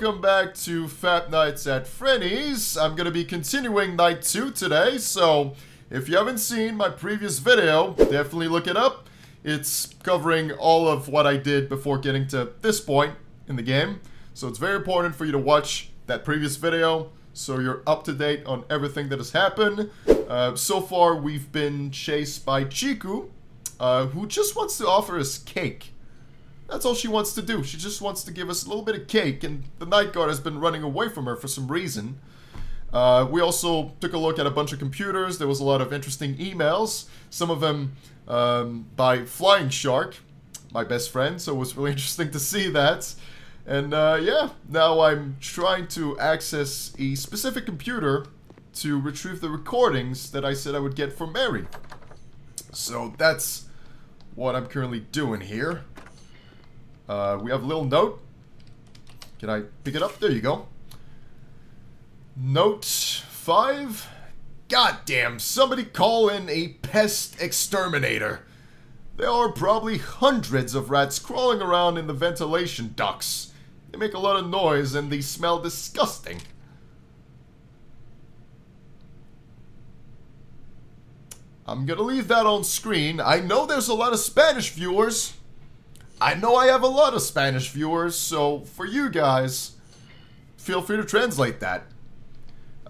welcome back to Fap Nights at Frenni's. I'm gonna be continuing night two today, so if you haven't seen my previous video, definitely look it up. It's covering all of what I did before getting to this point in the game, so it's very important for you to watch that previous video so you're up to date on everything that has happened. Uh, so far, we've been chased by Chiku, uh, who just wants to offer us cake. That's all she wants to do. She just wants to give us a little bit of cake, and the night guard has been running away from her for some reason. Uh, we also took a look at a bunch of computers. There was a lot of interesting emails, some of them um, by Flying Shark, my best friend, so it was really interesting to see that. And uh, yeah, now I'm trying to access a specific computer to retrieve the recordings that I said I would get for Mary. So that's what I'm currently doing here. Uh, we have a little note. Can I pick it up? There you go. Note 5. God damn, somebody call in a pest exterminator. There are probably hundreds of rats crawling around in the ventilation ducts. They make a lot of noise and they smell disgusting. I'm gonna leave that on screen. I know there's a lot of Spanish viewers. I know I have a lot of Spanish viewers, so for you guys, feel free to translate that.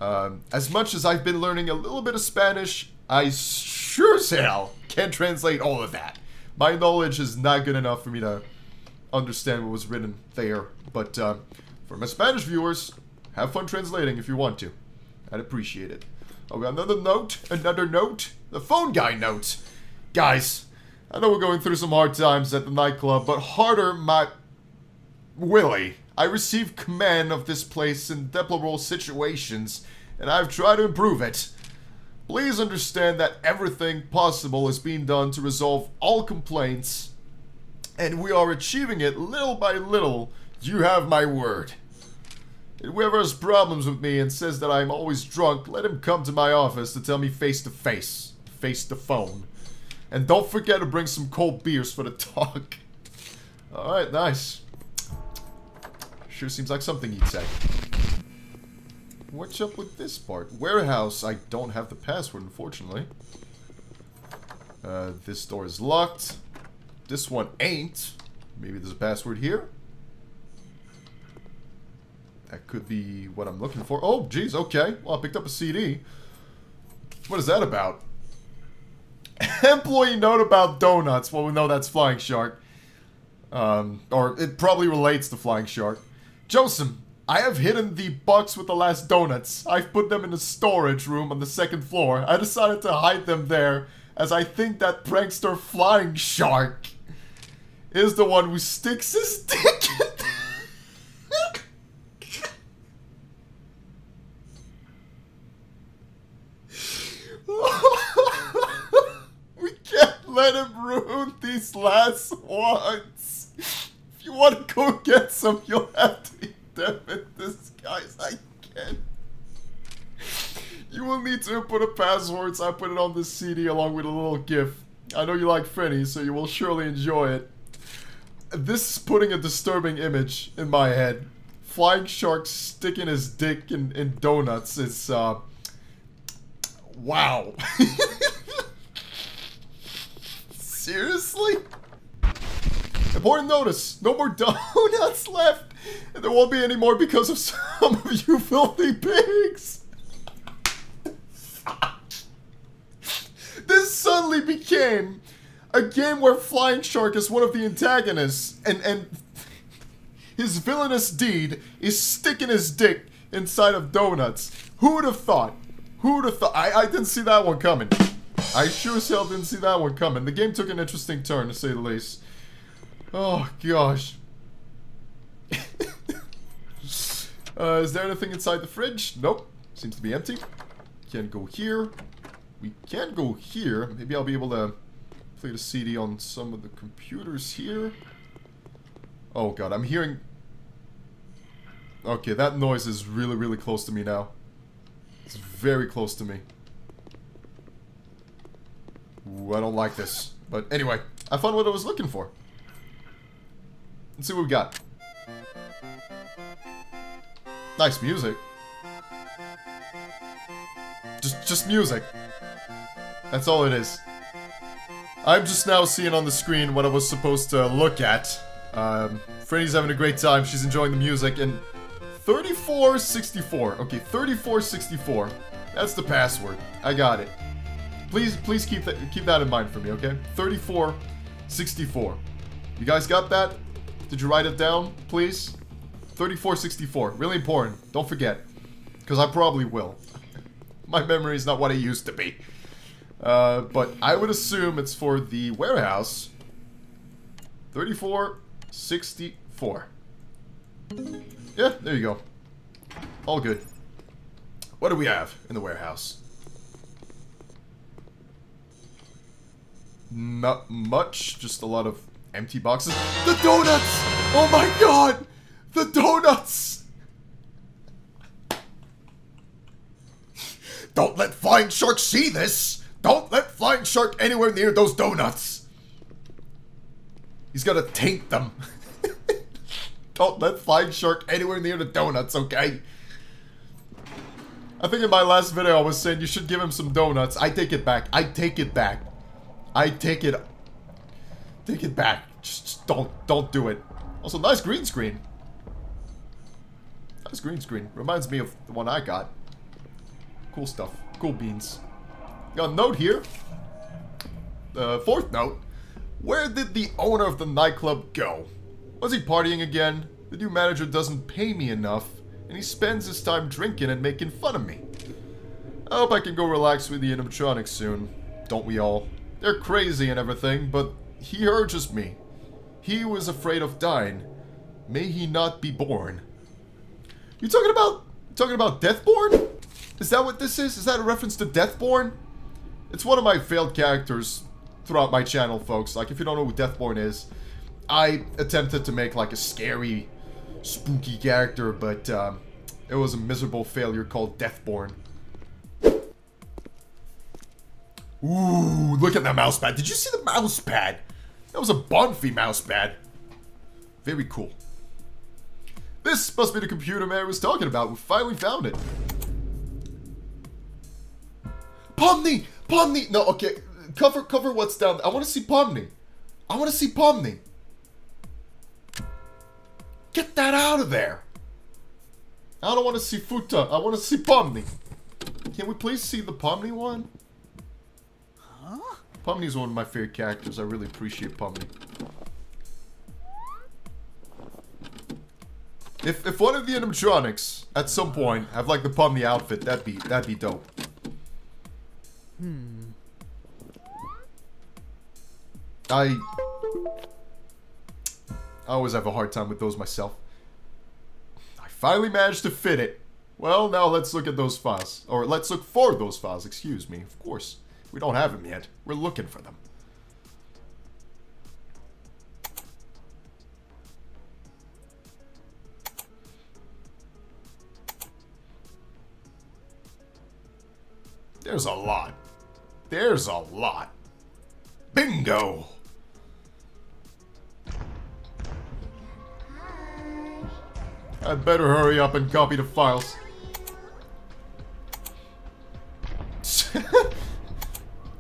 Um, as much as I've been learning a little bit of Spanish, I sure as hell can't translate all of that. My knowledge is not good enough for me to understand what was written there. But uh, for my Spanish viewers, have fun translating if you want to. I'd appreciate it. Oh, got another note, another note. The phone guy note. Guys, I know we're going through some hard times at the nightclub, but harder my... Willie, I receive command of this place in deplorable situations, and I've tried to improve it. Please understand that everything possible is being done to resolve all complaints, and we are achieving it little by little. You have my word. Whoever has problems with me and says that I'm always drunk, let him come to my office to tell me face to face, face to phone. And don't forget to bring some cold beers for the talk. Alright, nice. Sure seems like something you'd say. What's up with this part? Warehouse, I don't have the password, unfortunately. Uh, this door is locked. This one ain't. Maybe there's a password here? That could be what I'm looking for. Oh, geez, okay. Well, I picked up a CD. What is that about? Employee note about donuts. Well, we know that's Flying Shark. Um, or it probably relates to Flying Shark. Joseph, I have hidden the box with the last donuts. I've put them in the storage room on the second floor. I decided to hide them there as I think that prankster Flying Shark is the one who sticks his dick in we can't let him ruin these last ones. If you want to go get some, you'll have to eat them in disguise. I can't. You will need to input a password, so I put it on this CD along with a little GIF. I know you like Frenni, so you will surely enjoy it. This is putting a disturbing image in my head. Flying shark sticking his dick in, in donuts is, uh... Wow. Seriously? Important notice, no more donuts left. And there won't be any more because of some of you filthy pigs. this suddenly became a game where Flying Shark is one of the antagonists, and, and his villainous deed is sticking his dick inside of donuts. Who would have thought? Who would have thought? I, I didn't see that one coming. I sure as hell didn't see that one coming. The game took an interesting turn, to say the least. Oh, gosh. uh, is there anything inside the fridge? Nope. Seems to be empty. Can't go here. We can go here. Maybe I'll be able to play the CD on some of the computers here. Oh god, I'm hearing... Okay, that noise is really, really close to me now. It's very close to me. Ooh, I don't like this. But anyway, I found what I was looking for. Let's see what we got. Nice music. Just, just music. That's all it is. I'm just now seeing on the screen what I was supposed to look at. Um, Frenni's having a great time. She's enjoying the music. And 3464. Okay, 3464. That's the password. I got it. Please, please keep that keep that in mind for me, okay? 3464. You guys got that? Did you write it down, please? 3464. Really important. Don't forget. Because I probably will. My memory is not what it used to be. Uh, but I would assume it's for the warehouse. 3464. Yeah, there you go. All good. What do we have in the warehouse? Not much, just a lot of empty boxes. The donuts! Oh my god! The donuts! Don't let Flying Shark see this! Don't let Flying Shark anywhere near those donuts! He's gonna taint them. Don't let Flying Shark anywhere near the donuts, okay? I think in my last video I was saying you should give him some donuts. I take it back. I take it back. I take it... Take it back. Just, just don't, don't do it. Also, nice green screen. Nice green screen. Reminds me of the one I got. Cool stuff. Cool beans. Got a note here. The uh, fourth note. Where did the owner of the nightclub go? Was he partying again? The new manager doesn't pay me enough, and he spends his time drinking and making fun of me. I hope I can go relax with the animatronics soon. Don't we all? They're crazy and everything, but he urges me. He was afraid of dying. May he not be born. You talking about talking about Deathborn? Is that what this is? Is that a reference to Deathborn? It's one of my failed characters throughout my channel, folks. Like, if you don't know who Deathborn is, I attempted to make, like, a scary, spooky character, but, um, it was a miserable failure called Deathborn. Ooh, look at that mouse pad. Did you see the mouse pad? That was a Bonfi mouse pad. Very cool. This must be the computer Mary was talking about. We finally found it. Pomni! Pomni! No, okay. Cover cover what's down. There. I want to see Pomni. I want to see Pomni. Get that out of there. I don't want to see Futa. I want to see Pomni. Can we please see the Pomni one? Huh? Pomni's one of my favorite characters. I really appreciate Pomni. If if one of the animatronics at some point have like the Pomni outfit, that'd be that'd be dope. Hmm. I I always have a hard time with those myself. I finally managed to fit it. Well, now let's look at those files. Or let's look for those files, excuse me. Of course. We don't have them yet. We're looking for them. There's a lot. There's a lot. Bingo! I'd better hurry up and copy the files.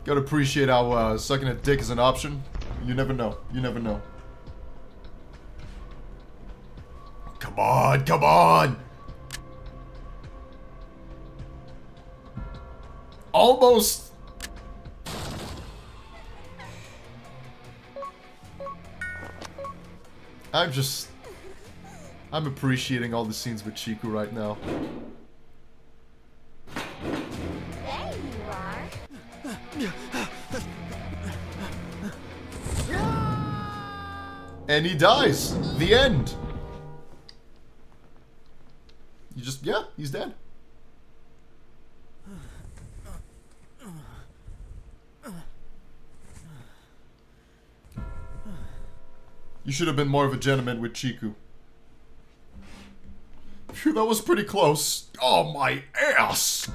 Gotta appreciate how uh, sucking a dick is an option. You never know. You never know. Come on, come on! Almost... I'm just... I'm appreciating all the scenes with Chiku right now. And he dies. The end. You just, yeah, he's dead. You should have been more of a gentleman with Chiku. Phew, that was pretty close. Oh, my ass!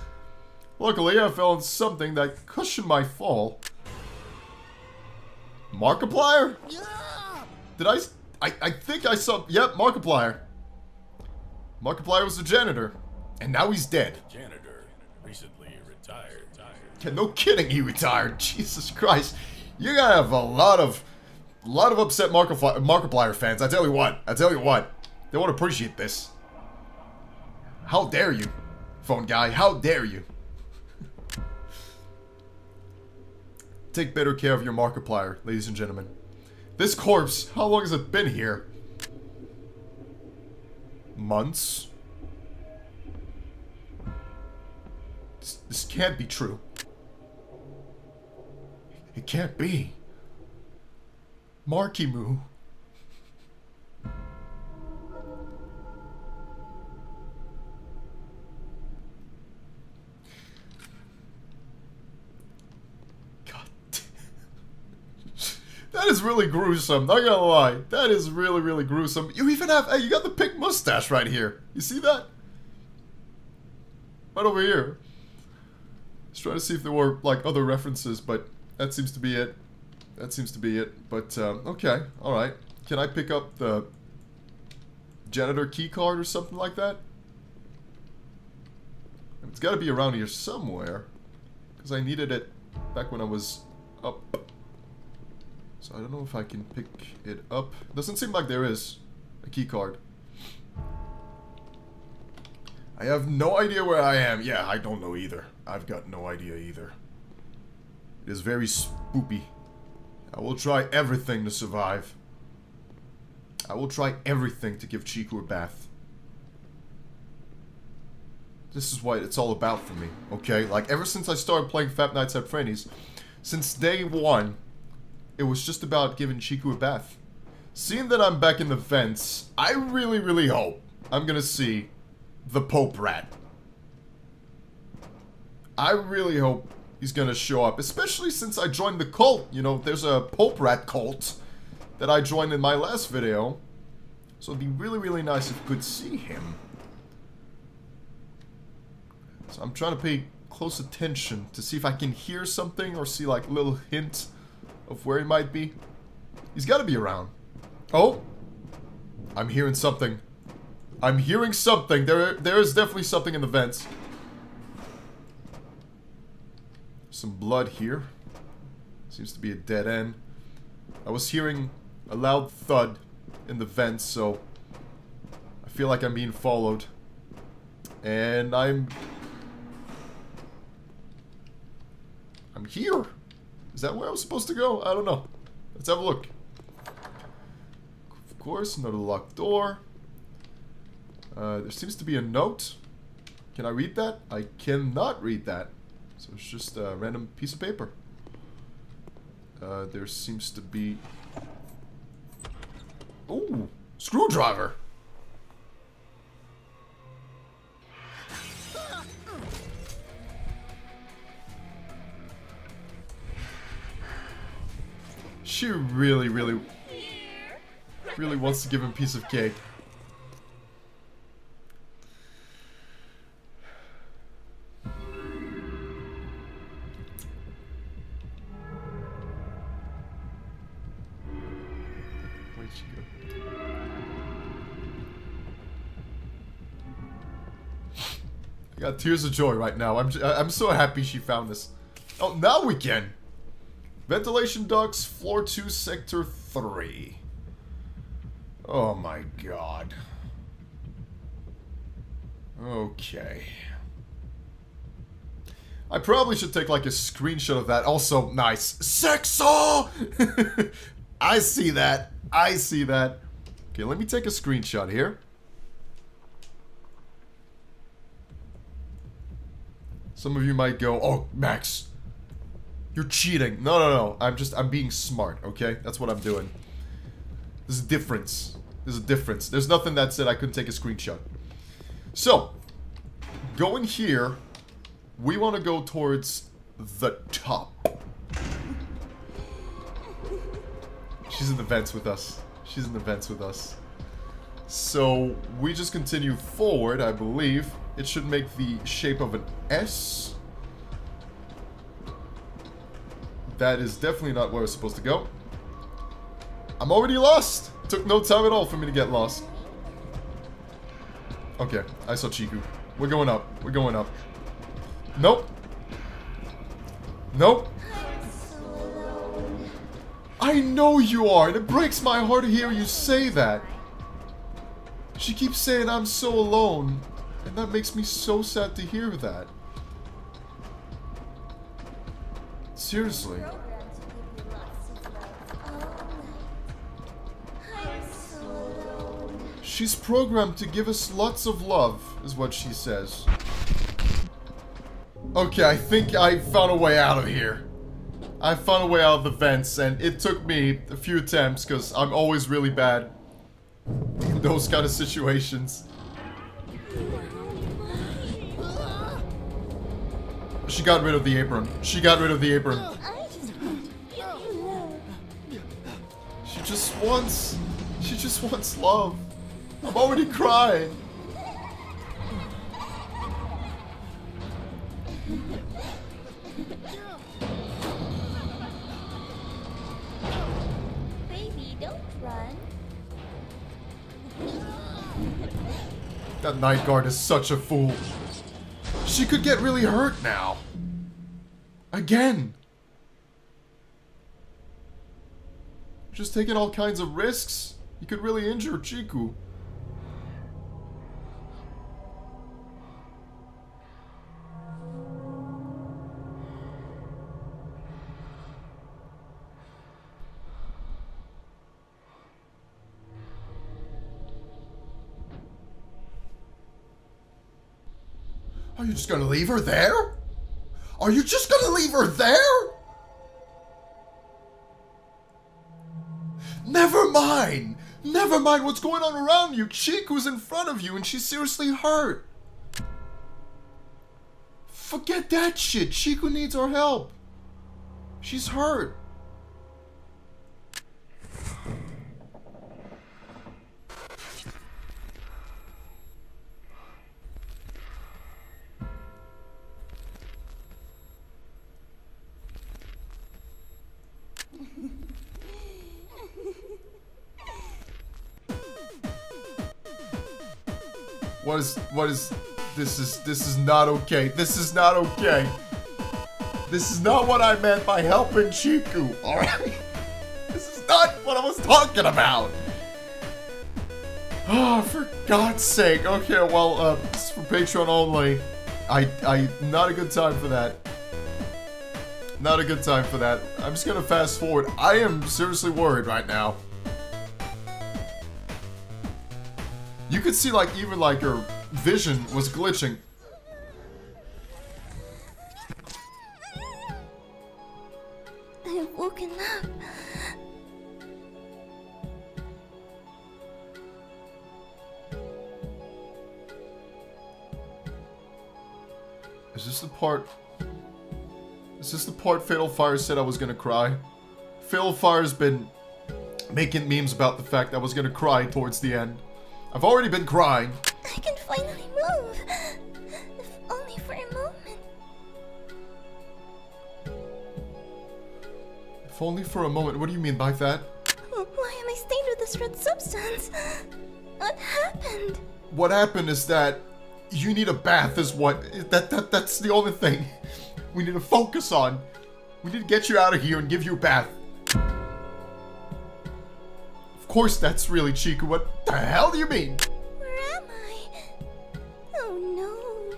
Luckily, I fell in something that cushioned my fall. Markiplier? Yeah. Did I, I... I think I saw... Yep, Markiplier. Markiplier was the janitor, and now he's dead. Janitor recently retired. Yeah, no kidding, he retired. Jesus Christ. You're gonna have a lot of a lot of upset Markiplier, Markiplier fans. I tell you what. I tell you what. They won't appreciate this. How dare you, phone guy? How dare you? Take better care of your Markiplier, ladies and gentlemen. This corpse, how long has it been here? Months? This, this can't be true. It can't be. Marky That is really gruesome, not gonna lie. That is really, really gruesome. You even have, hey, you got the pink mustache right here. You see that? Right over here. Just trying to see if there were, like, other references, but that seems to be it. That seems to be it. But, um, okay, alright. Can I pick up the janitor key card or something like that? It's got to be around here somewhere. Because I needed it back when I was up. So I don't know if I can pick it up. Doesn't seem like there is a key card. I have no idea where I am. Yeah, I don't know either. I've got no idea either. It is very spoopy. I will try everything to survive. I will try everything to give Chiku a bath. This is what it's all about for me, okay? Like, ever since I started playing Fap Nights at Frenni's, since day one, it was just about giving Chiku a bath. Seeing that I'm back in the vents, I really, really hope I'm gonna see the Pope Rat. I really hope he's gonna show up, especially since I joined the cult. You know, there's a Pope Rat cult that I joined in my last video. So it'd be really, really nice if could see him. So I'm trying to pay close attention to see if I can hear something or see like a little hint of where he might be. He's got to be around. Oh, I'm hearing something. I'm hearing something. There, there is definitely something in the vents. Some blood here. Seems to be a dead end. I was hearing a loud thud in the vents, so I feel like I'm being followed. And I'm... I'm here. Is that where I was supposed to go? I don't know. Let's have a look. Of course, another locked door. Uh, there seems to be a note. Can I read that? I cannot read that. So it's just a random piece of paper. Uh, there seems to be... Ooh! Screwdriver! She really, really, really wants to give him a piece of cake. I got tears of joy right now. I'm I'm so happy she found this. Oh, now we can. Ventilation ducts, floor 2, sector 3. Oh my god. Okay. I probably should take like a screenshot of that. Also, nice. Sexo! I see that. I see that. Okay, let me take a screenshot here. Some of you might go, oh, Max, you're cheating. No, no, no. I'm just, I'm being smart, okay? That's what I'm doing. There's a difference. There's a difference. There's nothing that said I couldn't take a screenshot. So, going here, we want to go towards the top. She's in the vents with us. She's in the vents with us. So, we just continue forward, I believe. It should make the shape of an S. That is definitely not where I was supposed to go. I'm already lost. Took no time at all for me to get lost. Okay, I saw Chiku. We're going up. We're going up. Nope. Nope. I know you are, and it breaks my heart to hear you say that. She keeps saying I'm so alone, and that makes me so sad to hear that. Seriously. She's programmed to give us lots of love, is what she says. Okay, I think I found a way out of here. I found a way out of the vents, and it took me a few attempts, because I'm always really bad in those kind of situations. She got rid of the apron. She got rid of the apron. She just wants... She just wants love. I'm already crying. Baby, don't run. That night guard is such a fool. She could get really hurt now. Again. Just taking all kinds of risks. You could really injure Chiku. Just gonna leave her there? Are you just gonna leave her there? Never mind! Never mind what's going on around you. Chiku's in front of you and she's seriously hurt. Forget that shit. Chiku needs our help. She's hurt. What is what is this is this is not okay. This is not okay. This is not what I meant by helping Chiku, alright? This is not what I was talking about. Oh, for God's sake. Okay, well, uh, for Patreon only. I, I, not a good time for that. Not a good time for that. I'm just gonna fast forward. I am seriously worried right now. You could see like even like her vision was glitching. I've woken up. Is this the part? Is this the part Fatal Fire said I was gonna cry? Fatal Fire's been making memes about the fact I was gonna cry towards the end. I've already been crying. I can finally move. If only for a moment. If only for a moment. What do you mean by that? Why am I stained with this red substance? What happened? What happened is that you need a bath is what that, that that's the only thing we need to focus on. We need to get you out of here and give you a bath. Of course that's really Chiku. What the hell do you mean? Where am I? Oh no.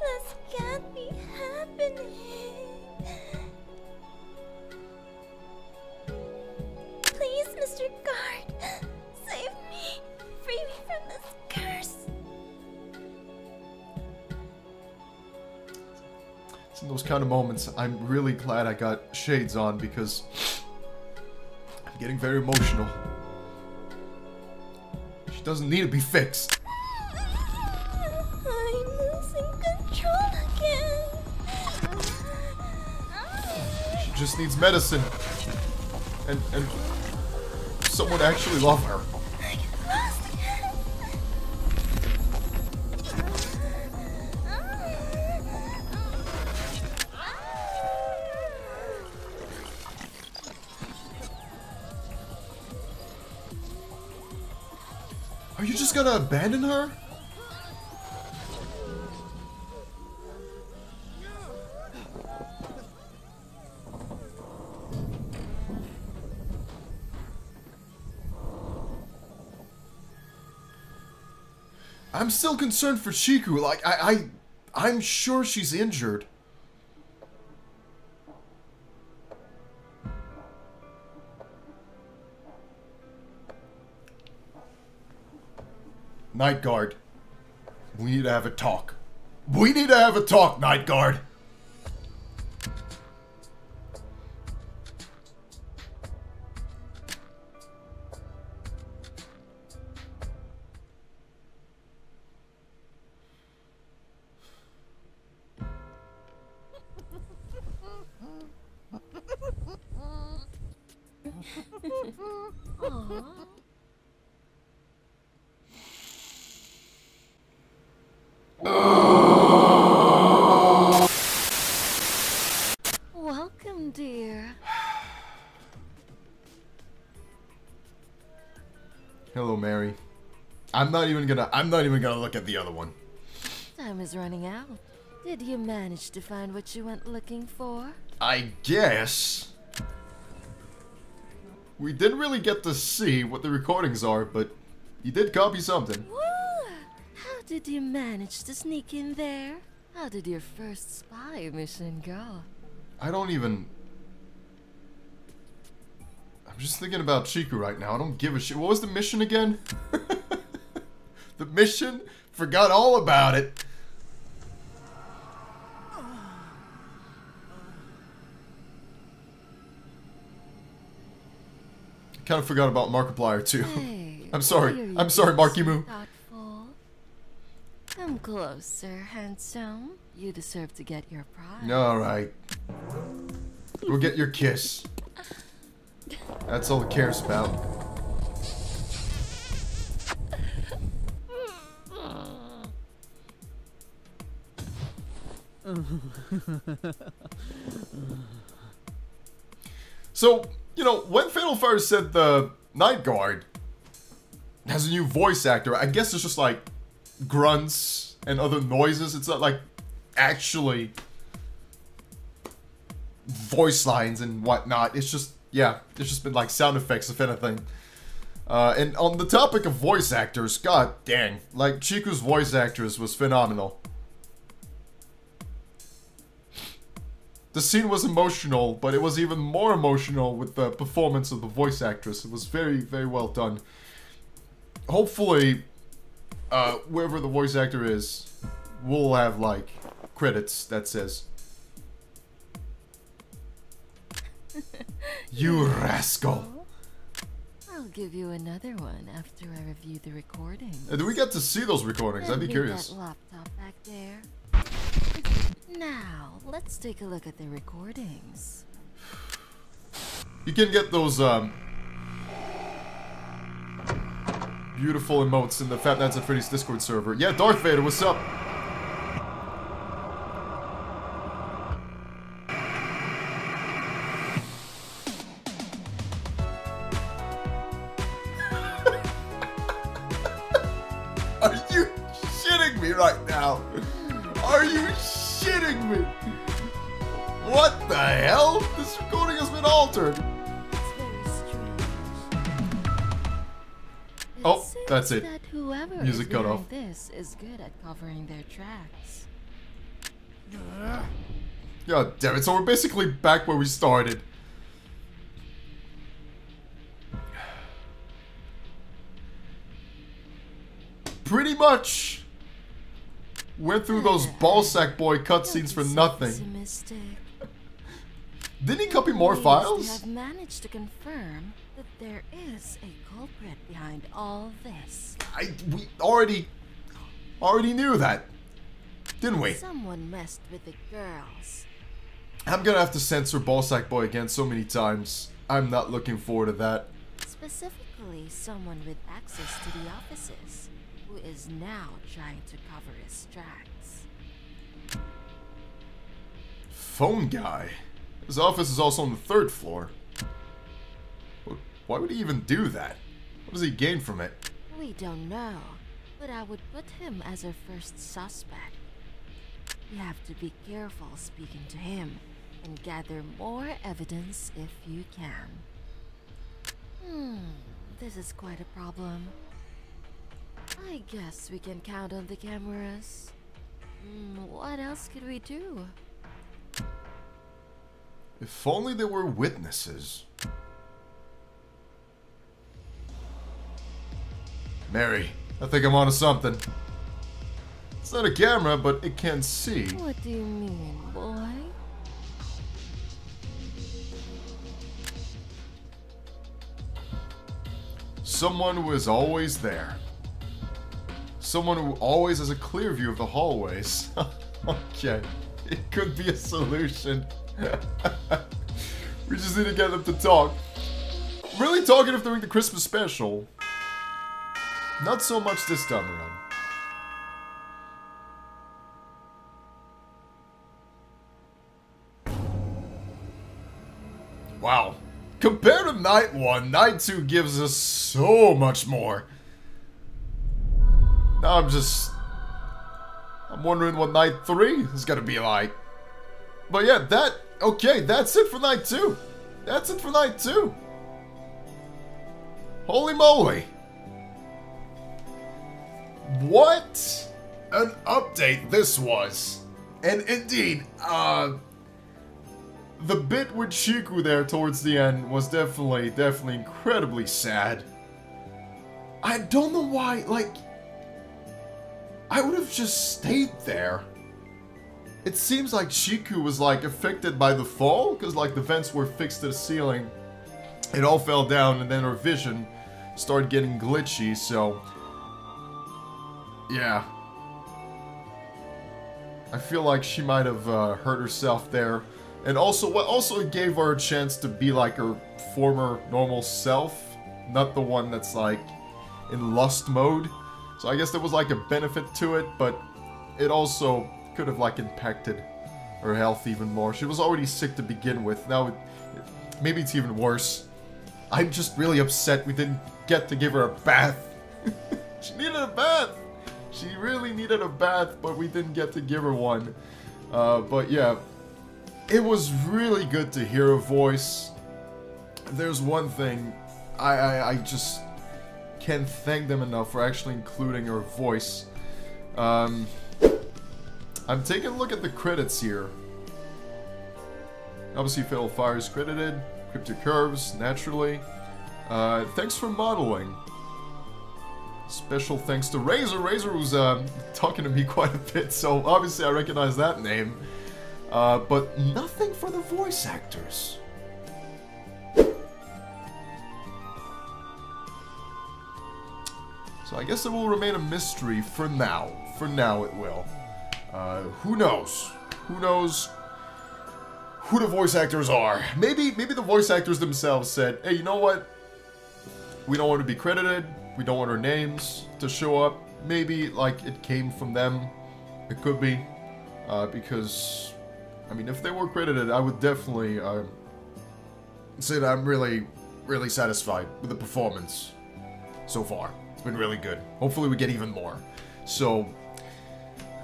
This can't be happening. Please, Mr. Guard, save me. Free me from this curse. It's in those kind of moments I'm really glad I got shades on because I'm getting very emotional. Doesn't need to be fixed. I'm losing control again. She just needs medicine. And and someone actually love her. gonna abandon her? I'm still concerned for Chiku. Like, I, I, I'm sure she's injured. Night Guard. We need to have a talk. We need to have a talk, Night Guard. Not even gonna. I'm not even gonna look at the other one. Time is running out. Did you manage to find what you went looking for? I guess. We didn't really get to see what the recordings are, but you did copy something. Woo! How did you manage to sneak in there? How did your first spy mission go? I don't even. I'm just thinking about Chiku right now. I don't give a shit. What was the mission again? the mission? Forgot all about it. Kind of forgot about Markiplier too. Hey, I'm sorry. why are you I'm sorry, so Moo. Come closer, handsome. You deserve to get your prize. Alright. We'll get your kiss. That's all it cares about. So, you know, when Fatal Fire said the Night Guard has a new voice actor, I guess it's just like grunts and other noises. It's not like actually voice lines and whatnot. It's just, yeah, it's just been like sound effects, if anything. Uh, and on the topic of voice actors, god dang, like Chiku's voice actress was phenomenal. The scene was emotional, but it was even more emotional with the performance of the voice actress. It was very, very well done. Hopefully, uh, whoever the voice actor is, we'll have like credits that says, "You rascal." I'll give you another one after I review the recordings. Uh, do we get to see those recordings? I'd be curious. That laptop back there. Now, let's take a look at the recordings. You can get those um, beautiful emotes in the Fap Nights at Frenni's Discord server. Yeah, Darth Vader, what's up? What the hell? This recording has been altered. It's very oh, strange. Oh, that's it. That Music cut off. this is good at covering their tracks. God damn it, so we're basically back where we started. Pretty much went through those ballsack boy cutscenes for nothing. Didn't he copy more files? We have managed to confirm that there is a culprit behind all this. I we already already knew that. Didn't we? Someone messed with the girls. I'm gonna have to censor Ballsack Boy again so many times. I'm not looking forward to that. Specifically, someone with access to the offices, who is now trying to cover his tracks. Phone guy. His office is also on the third floor. Why would he even do that? What does he gain from it? We don't know, but I would put him as our first suspect. You have to be careful speaking to him and gather more evidence if you can. Hmm, this is quite a problem. I guess we can count on the cameras. Mm, what else could we do? If only there were witnesses. Mary, I think I'm onto something. It's not a camera, but it can see. What do you mean, boy? Someone who is always there. Someone who always has a clear view of the hallways. okay, it could be a solution. we just need to get them to talk. Really talkative during the Christmas special. Not so much this time around. Wow. Compared to Night 1, Night 2 gives us so much more. Now I'm just... I'm wondering what Night 3 is gonna be like. But yeah, that... Okay, that's it for Night 2. That's it for Night 2. Holy moly. What an update this was. And indeed, uh, the bit with Chiku there towards the end was definitely, definitely incredibly sad. I don't know why, like, I would have just stayed there. It seems like Chiku was like affected by the fall, because like the vents were fixed to the ceiling. It all fell down and then her vision started getting glitchy, so... Yeah. I feel like she might have uh, hurt herself there. And also, what also it gave her a chance to be like her former normal self, not the one that's like in lust mode. So I guess there was like a benefit to it, but it also could have like impacted her health even more. She was already sick to begin with. Now, it, maybe it's even worse. I'm just really upset we didn't get to give her a bath. she needed a bath. She really needed a bath, but we didn't get to give her one. Uh, but yeah, it was really good to hear her voice. There's one thing I, I, I just can't thank them enough for actually including her voice. Um, I'm taking a look at the credits here. Obviously, Fatal Fire is credited. Cryptic Curves, naturally. Uh, thanks for modeling. Special thanks to Razor. Razor was uh, talking to me quite a bit, so obviously I recognize that name. Uh, but nothing for the voice actors. So I guess it will remain a mystery for now. For now it will. Uh, who knows? Who knows who the voice actors are? Maybe maybe the voice actors themselves said, hey, you know what? We don't want to be credited. We don't want our names to show up. Maybe, like, it came from them. It could be. Uh, because, I mean, if they were credited, I would definitely uh, say that I'm really, really satisfied with the performance so far. It's been really good. Hopefully we get even more. So,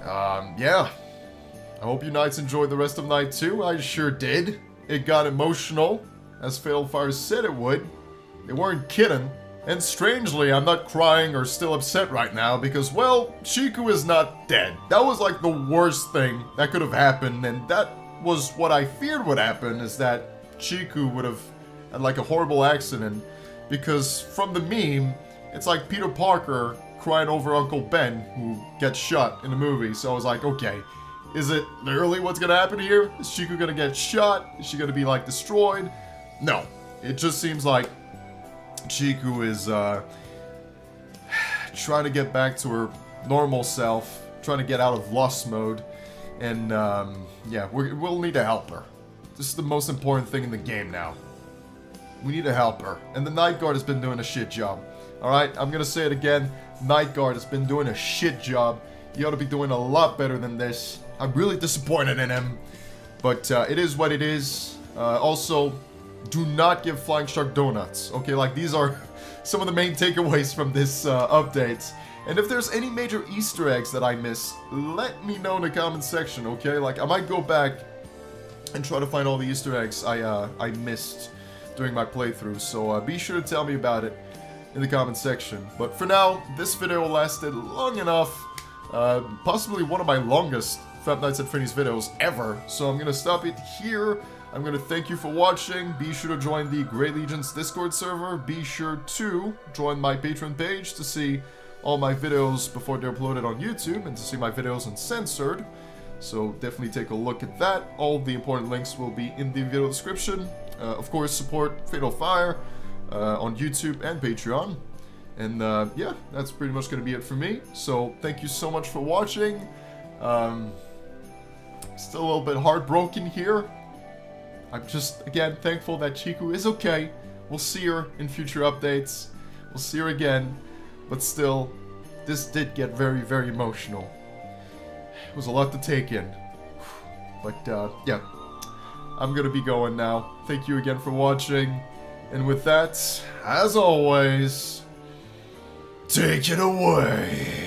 um, yeah. I hope you Knights enjoyed the rest of Night 2. I sure did. It got emotional, as Fatal Fire said it would. They weren't kidding. And strangely, I'm not crying or still upset right now because, well, Chiku is not dead. That was like the worst thing that could have happened, and that was what I feared would happen, is that Chiku would have had like a horrible accident. Because from the meme, it's like Peter Parker crying over Uncle Ben, who gets shot in the movie. So I was like, okay, is it literally what's gonna happen here? Is Chiku gonna get shot? Is she gonna be like destroyed? No. It just seems like Chiku is uh, trying to get back to her normal self, trying to get out of lust mode, and um, yeah, we will need to help her. This is the most important thing in the game now. We need to help her, and the Night Guard has been doing a shit job. Alright, I'm gonna say it again, Night Guard has been doing a shit job. He ought to be doing a lot better than this. I'm really disappointed in him, but uh, it is what it is. Uh, also, do not give Flying Shark donuts. Okay, like these are some of the main takeaways from this uh, update. And if there's any major Easter eggs that I miss, let me know in the comment section, okay? Like, I might go back and try to find all the Easter eggs I, uh, I missed during my playthrough, so uh, be sure to tell me about it in the comment section. But for now, this video lasted long enough. Uh, possibly one of my longest Five Nights at Freddy's videos ever. So I'm gonna stop it here. I'm gonna thank you for watching. Be sure to join the Great Legion's Discord server. Be sure to join my Patreon page to see all my videos before they're uploaded on YouTube and to see my videos uncensored. So definitely take a look at that. All the important links will be in the video description. Uh, of course, support Fatal Fire uh, on YouTube and Patreon. And uh, yeah, that's pretty much going to be it for me. So thank you so much for watching. Um, still a little bit heartbroken here. I'm just, again, thankful that Chiku is okay. We'll see her in future updates. We'll see her again. But still, this did get very, very emotional. It was a lot to take in. But, uh, yeah. I'm gonna be going now. Thank you again for watching. And with that, as always, take it away.